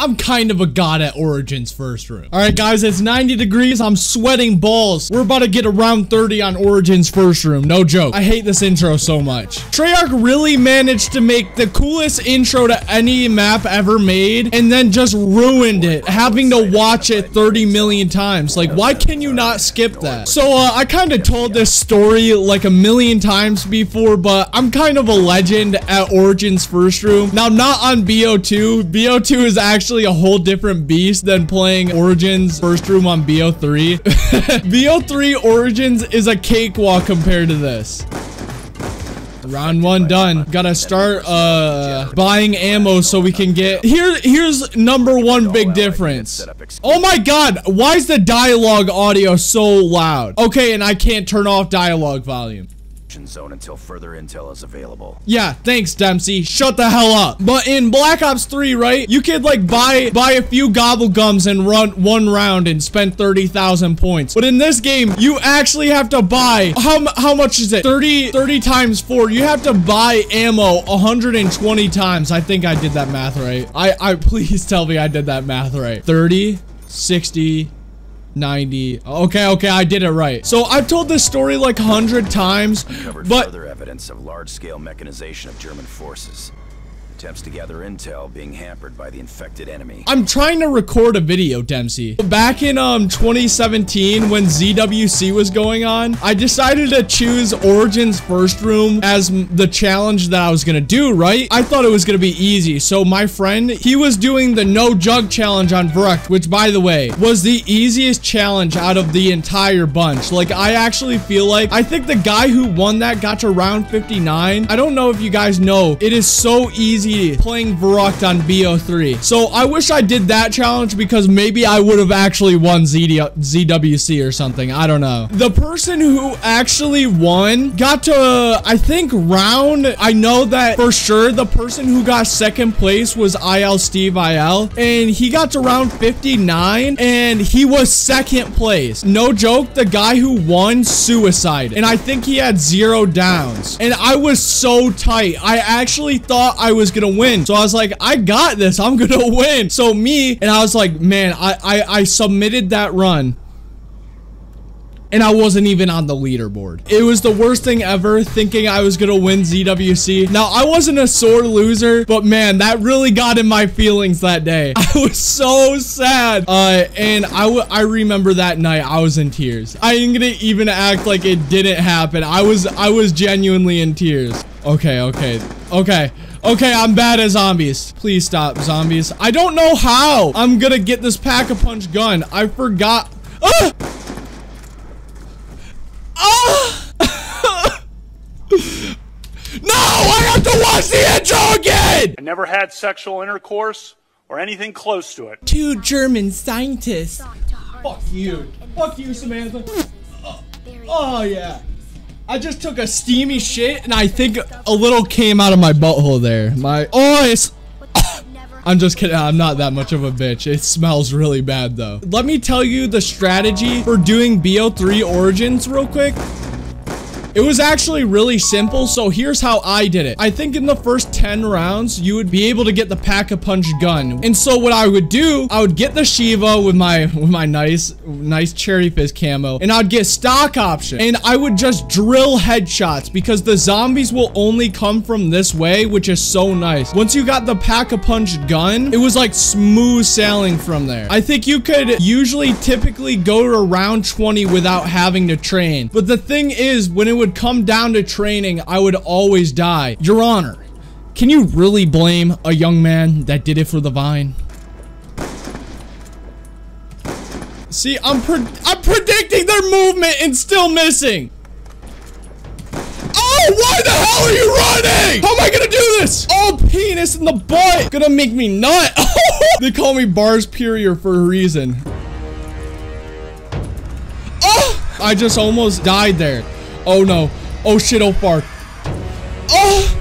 I'm kind of a god at Origins first room. All right, guys, it's 90 degrees. I'm sweating balls. We're about to get around 30 on Origins first room. No joke. I hate this intro so much. Treyarch really managed to make the coolest intro to any map ever made and then just ruined it, having to watch it 30 million times. Like, why can you not skip that? So, uh, I kind of told this story like a million times before, but I'm kind of a legend at Origins first room. Now, not on BO2. BO2 is actually actually a whole different beast than playing Origins first room on BO3. BO3 Origins is a cakewalk compared to this. Round one done. Gotta start uh buying ammo so we can get here. Here's number one big difference. Oh my god, why is the dialogue audio so loud? Okay, and I can't turn off dialogue volume zone until further intel is available. Yeah, thanks, Dempsey. Shut the hell up. But in Black Ops 3, right, you could like buy buy a few gobble gums and run one round and spend 30,000 points. But in this game, you actually have to buy, how, how much is it? 30, 30 times four. You have to buy ammo 120 times. I think I did that math right. I, I, please tell me I did that math right. 30, 60, 90. Okay, okay, I did it right. So I've told this story like 100 times, but... further evidence of large-scale mechanization of German forces. Attempts to gather intel being hampered by the infected enemy. I'm trying to record a video, Dempsey. Back in um 2017, when ZWC was going on, I decided to choose Origins First Room as the challenge that I was gonna do, right? I thought it was gonna be easy. So my friend, he was doing the no jug challenge on Verrückt, which by the way, was the easiest challenge out of the entire bunch. Like, I actually feel like, I think the guy who won that got to round 59. I don't know if you guys know, it is so easy playing Verrückt on BO3. So I wish I did that challenge because maybe I would have actually won ZD ZWC or something. I don't know. The person who actually won got to, I think, round. I know that for sure the person who got second place was IL Steve IL and he got to round 59 and he was second place. No joke, the guy who won suicide and I think he had zero downs and I was so tight. I actually thought I was gonna win. So I was like, I got this. I'm gonna win. So me, and I was like, man, I, I, I submitted that run and I wasn't even on the leaderboard. It was the worst thing ever thinking I was gonna win ZWC. Now, I wasn't a sore loser, but man, that really got in my feelings that day. I was so sad. Uh, and I, I remember that night, I was in tears. I ain't gonna even act like it didn't happen. I was, I was genuinely in tears. Okay, okay, okay. Okay, I'm bad at zombies. Please stop, zombies. I don't know how I'm gonna get this pack-a-punch gun. I forgot. Ah! no, I have to watch the intro! I never had sexual intercourse or anything close to it. Two German scientists. Fuck you. Fuck you, Samantha. Oh, oh yeah. I just took a steamy shit and I think a little came out of my butthole there. My, oh, it's, I'm just kidding. I'm not that much of a bitch. It smells really bad though. Let me tell you the strategy for doing BO3 Origins real quick. It was actually really simple, so here's how I did it. I think in the first 10 rounds, you would be able to get the pack-a-punch gun. And so what I would do, I would get the Sheiva with my with my nice nice cherry fizz camo, and I'd get stock option. And I would just drill headshots because the zombies will only come from this way, which is so nice. Once you got the pack-a-punch gun, it was like smooth sailing from there. I think you could usually typically go to round 20 without having to train. But the thing is, when it would come down to training, I would always die. Your Honor, can you really blame a young man that did it for the vine? See, I'm pre I'm predicting their movement and still missing. Oh, why the hell are you running? How am I gonna do this? Oh, penis in the butt. Gonna make me nut. they call me Bars Purier for a reason. Oh, I just almost died there. Oh no. Oh shit, oh far. Oh!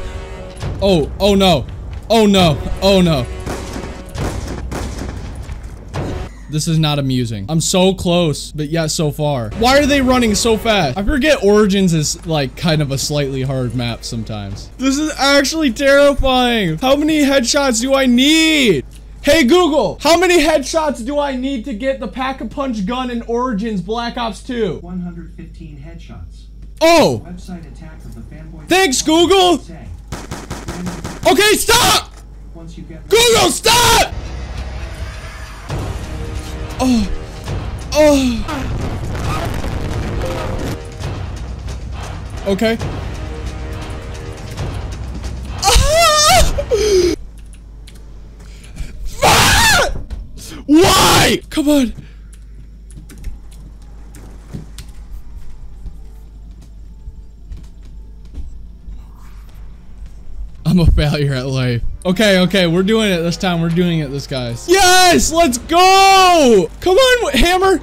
Oh, oh no. Oh no. Oh no. This is not amusing. I'm so close, but yet so far. Why are they running so fast? I forget Origins is like kind of a slightly hard map sometimes. This is actually terrifying. How many headshots do I need? Hey Google, how many headshots do I need to get the Pack-a-Punch gun in Origins Black Ops 2? 115 headshots. Oh, Website attack of the fanboy. thanks Google. Okay, stop! Once you get Google, stop! Oh, oh. Okay. Ah! Why? Come on. A failure at life. Okay, okay, we're doing it this time. We're doing it this guys. Yes, let's go. Come on, hammer.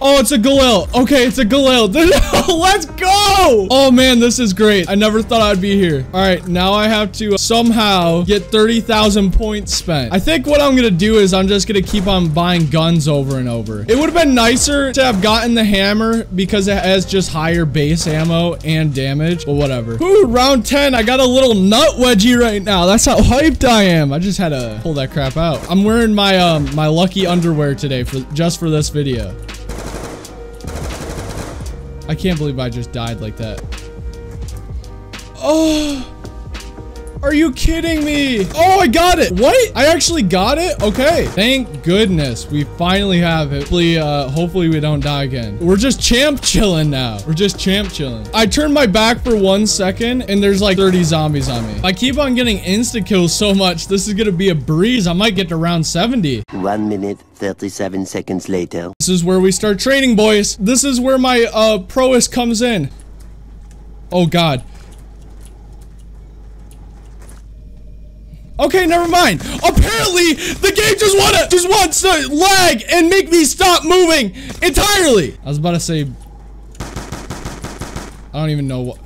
Oh, it's a Galil. Okay, it's a Galil. Let's go. Oh man, this is great. I never thought I'd be here. All right, now I have to somehow get 30,000 points spent. I think what I'm going to do is I'm just going to keep on buying guns over and over. It would have been nicer to have gotten the hammer because it has just higher base ammo and damage, but whatever. Ooh, round 10. I got a little nut wedgie right now. That's how hyped I am. I just had to pull that crap out. I'm wearing my um my lucky underwear today for just for this video. I can't believe I just died like that. Oh. Are you kidding me? Oh, I got it. What? I actually got it? Okay. Thank goodness. We finally have it. Hopefully, uh, hopefully we don't die again. We're just champ chilling now. We're just champ chilling. I turned my back for one second and there's like 30 zombies on me. I keep on getting insta kills so much. This is going to be a breeze. I might get to round 70. One minute, 37 seconds later. This is where we start training, boys. This is where my uh prowess comes in. Oh god. Okay, never mind. Apparently, the game just wanna just wants to lag and make me stop moving entirely. I was about to say I don't even know what